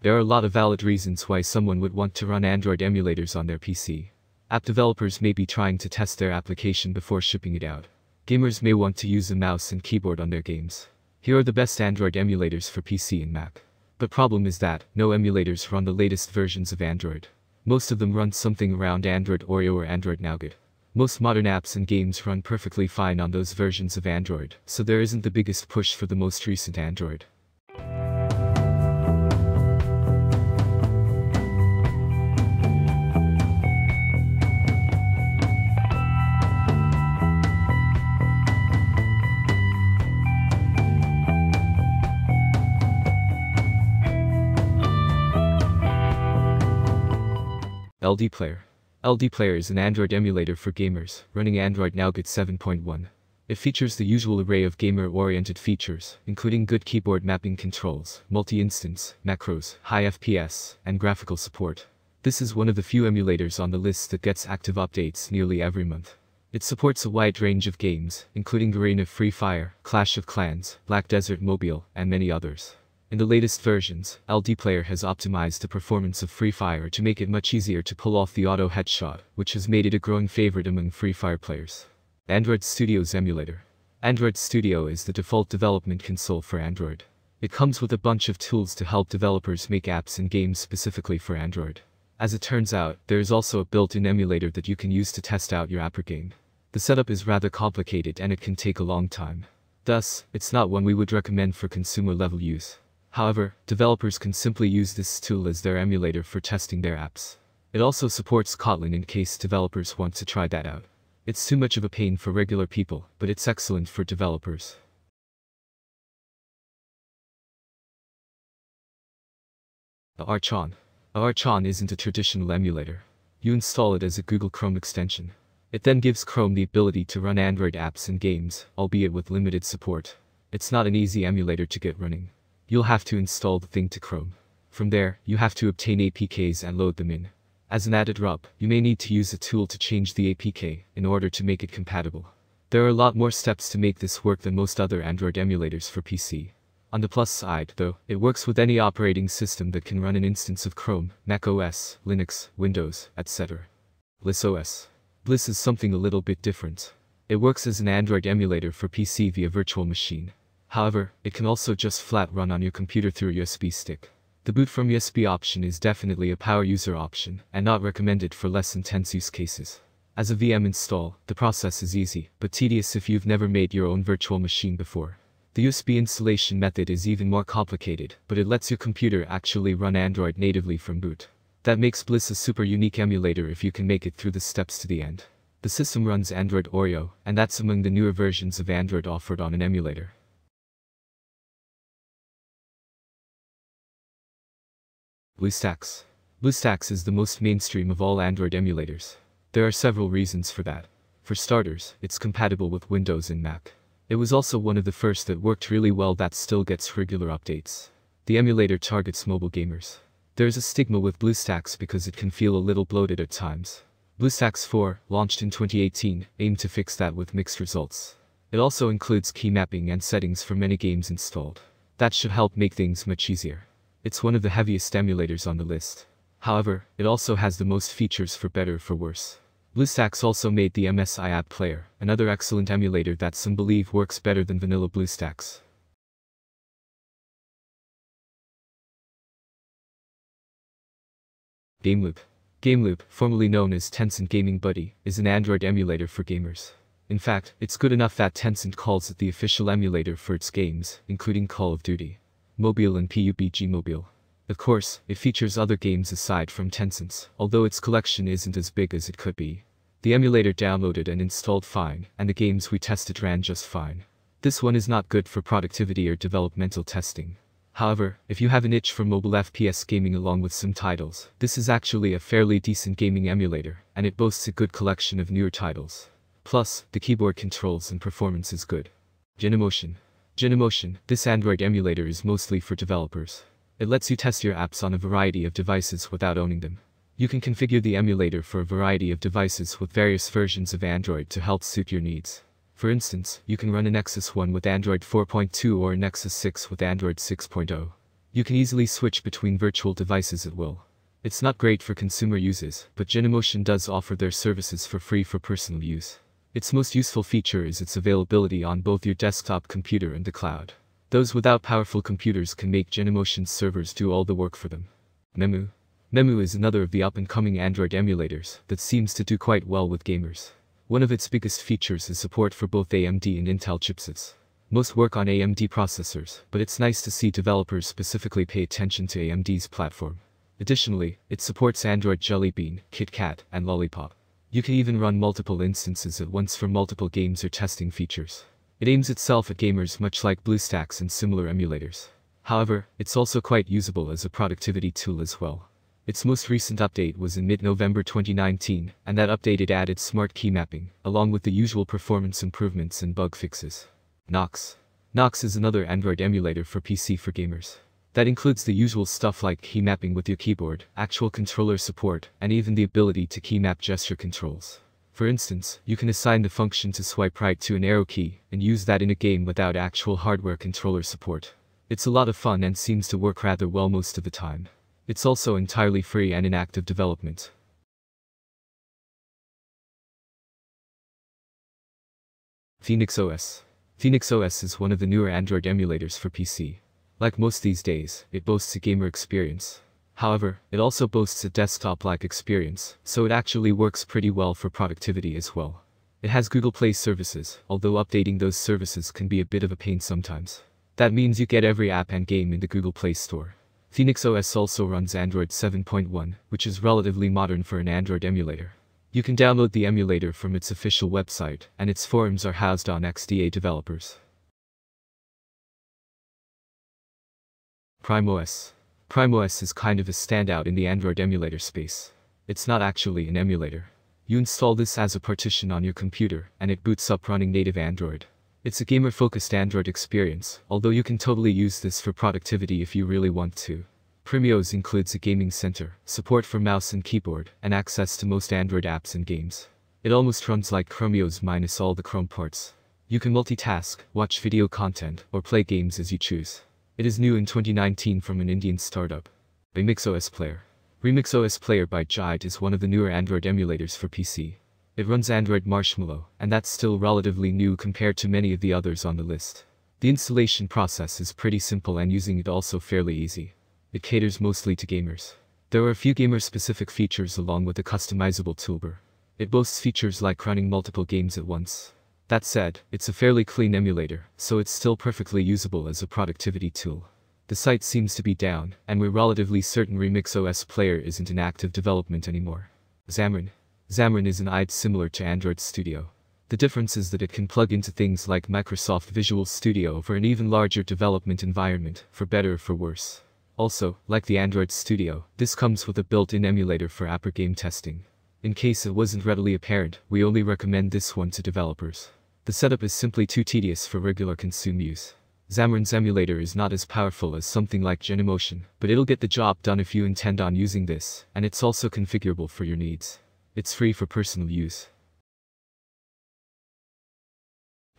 There are a lot of valid reasons why someone would want to run Android emulators on their PC. App developers may be trying to test their application before shipping it out. Gamers may want to use a mouse and keyboard on their games. Here are the best Android emulators for PC and Mac. The problem is that, no emulators run the latest versions of Android. Most of them run something around Android Oreo or Android Nougat. Most modern apps and games run perfectly fine on those versions of Android, so there isn't the biggest push for the most recent Android. LD Player. LD Player is an Android emulator for gamers, running Android Nougat 7.1. It features the usual array of gamer-oriented features, including good keyboard mapping controls, multi-instance, macros, high FPS, and graphical support. This is one of the few emulators on the list that gets active updates nearly every month. It supports a wide range of games, including Garena Free Fire, Clash of Clans, Black Desert Mobile, and many others. In the latest versions, LD Player has optimized the performance of Free Fire to make it much easier to pull off the auto headshot, which has made it a growing favorite among Free Fire players. Android Studio's emulator. Android Studio is the default development console for Android. It comes with a bunch of tools to help developers make apps and games specifically for Android. As it turns out, there is also a built-in emulator that you can use to test out your app or game. The setup is rather complicated and it can take a long time. Thus, it's not one we would recommend for consumer-level use. However, developers can simply use this tool as their emulator for testing their apps. It also supports Kotlin in case developers want to try that out. It's too much of a pain for regular people, but it's excellent for developers. Archon. Archon isn't a traditional emulator. You install it as a Google Chrome extension. It then gives Chrome the ability to run Android apps and games, albeit with limited support. It's not an easy emulator to get running. You'll have to install the thing to Chrome. From there, you have to obtain APKs and load them in. As an added rub, you may need to use a tool to change the APK in order to make it compatible. There are a lot more steps to make this work than most other Android emulators for PC. On the plus side, though, it works with any operating system that can run an instance of Chrome, macOS, Linux, Windows, etc. Bliss OS. Bliss is something a little bit different. It works as an Android emulator for PC via virtual machine. However, it can also just flat run on your computer through a USB stick. The boot from USB option is definitely a power user option, and not recommended for less intense use cases. As a VM install, the process is easy, but tedious if you've never made your own virtual machine before. The USB installation method is even more complicated, but it lets your computer actually run Android natively from boot. That makes Bliss a super unique emulator if you can make it through the steps to the end. The system runs Android Oreo, and that's among the newer versions of Android offered on an emulator. BlueStacks. BlueStacks is the most mainstream of all Android emulators. There are several reasons for that. For starters, it's compatible with Windows and Mac. It was also one of the first that worked really well that still gets regular updates. The emulator targets mobile gamers. There's a stigma with BlueStacks because it can feel a little bloated at times. BlueStacks 4, launched in 2018, aimed to fix that with mixed results. It also includes key mapping and settings for many games installed. That should help make things much easier. It's one of the heaviest emulators on the list. However, it also has the most features for better or for worse. BlueStacks also made the MSI App Player, another excellent emulator that some believe works better than vanilla BlueStacks. GameLoop. GameLoop, formerly known as Tencent Gaming Buddy, is an Android emulator for gamers. In fact, it's good enough that Tencent calls it the official emulator for its games, including Call of Duty. Mobile and PUBG Mobile. Of course, it features other games aside from Tencent's, although its collection isn't as big as it could be. The emulator downloaded and installed fine, and the games we tested ran just fine. This one is not good for productivity or developmental testing. However, if you have an itch for mobile FPS gaming along with some titles, this is actually a fairly decent gaming emulator, and it boasts a good collection of newer titles. Plus, the keyboard controls and performance is good. Genymotion. Genymotion, this Android emulator is mostly for developers. It lets you test your apps on a variety of devices without owning them. You can configure the emulator for a variety of devices with various versions of Android to help suit your needs. For instance, you can run a Nexus 1 with Android 4.2 or a Nexus 6 with Android 6.0. You can easily switch between virtual devices at will. It's not great for consumer uses, but Genymotion does offer their services for free for personal use. Its most useful feature is its availability on both your desktop computer and the cloud. Those without powerful computers can make Genymotion's servers do all the work for them. Memu. Memu is another of the up-and-coming Android emulators that seems to do quite well with gamers. One of its biggest features is support for both AMD and Intel chipsets. Most work on AMD processors, but it's nice to see developers specifically pay attention to AMD's platform. Additionally, it supports Android Jelly Bean, KitKat, and Lollipop. You can even run multiple instances at once for multiple games or testing features. It aims itself at gamers much like BlueStacks and similar emulators. However, it's also quite usable as a productivity tool as well. Its most recent update was in mid-November 2019, and that update added smart key mapping, along with the usual performance improvements and bug fixes. Nox. Nox is another Android emulator for PC for gamers. That includes the usual stuff like key mapping with your keyboard, actual controller support, and even the ability to key map gesture controls. For instance, you can assign the function to swipe right to an arrow key, and use that in a game without actual hardware controller support. It's a lot of fun and seems to work rather well most of the time. It's also entirely free and in active development. Phoenix OS. Phoenix OS is one of the newer Android emulators for PC. Like most these days, it boasts a gamer experience. However, it also boasts a desktop-like experience, so it actually works pretty well for productivity as well. It has Google Play services, although updating those services can be a bit of a pain sometimes. That means you get every app and game in the Google Play Store. Phoenix OS also runs Android 7.1, which is relatively modern for an Android emulator. You can download the emulator from its official website, and its forums are housed on XDA developers. PrimeOS. PrimeOS is kind of a standout in the Android emulator space. It's not actually an emulator. You install this as a partition on your computer, and it boots up running native Android. It's a gamer-focused Android experience, although you can totally use this for productivity if you really want to. PrimeOS includes a gaming center, support for mouse and keyboard, and access to most Android apps and games. It almost runs like ChromeOS minus all the Chrome ports. You can multitask, watch video content, or play games as you choose. It is new in 2019 from an Indian startup. RemixOS Player. RemixOS Player by Jide is one of the newer Android emulators for PC. It runs Android Marshmallow, and that's still relatively new compared to many of the others on the list. The installation process is pretty simple and using it also fairly easy. It caters mostly to gamers. There are a few gamer-specific features along with a customizable toolbar. It boasts features like running multiple games at once, that said, it's a fairly clean emulator, so it's still perfectly usable as a productivity tool. The site seems to be down, and we're relatively certain RemixOS Player isn't in active development anymore. Xamarin. Xamarin is an IDE similar to Android Studio. The difference is that it can plug into things like Microsoft Visual Studio for an even larger development environment, for better or for worse. Also, like the Android Studio, this comes with a built-in emulator for app or game testing. In case it wasn't readily apparent, we only recommend this one to developers. The setup is simply too tedious for regular consume use. Xamarin's emulator is not as powerful as something like Genymotion, but it'll get the job done if you intend on using this, and it's also configurable for your needs. It's free for personal use.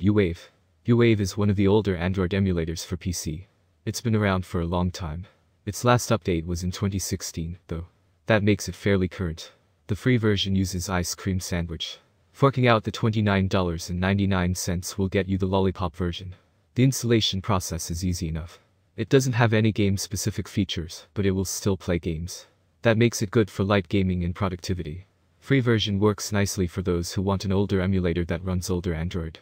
YouWave. YouWave is one of the older Android emulators for PC. It's been around for a long time. Its last update was in 2016, though. That makes it fairly current. The free version uses Ice Cream Sandwich, Forking out the $29.99 will get you the lollipop version. The installation process is easy enough. It doesn't have any game-specific features, but it will still play games. That makes it good for light gaming and productivity. Free version works nicely for those who want an older emulator that runs older Android.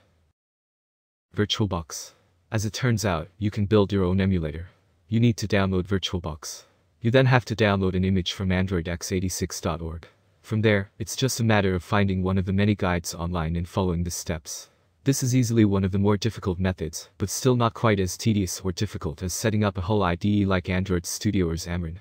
VirtualBox. As it turns out, you can build your own emulator. You need to download VirtualBox. You then have to download an image from androidx86.org. From there, it's just a matter of finding one of the many guides online and following the steps. This is easily one of the more difficult methods, but still not quite as tedious or difficult as setting up a whole IDE like Android Studio or Xamarin.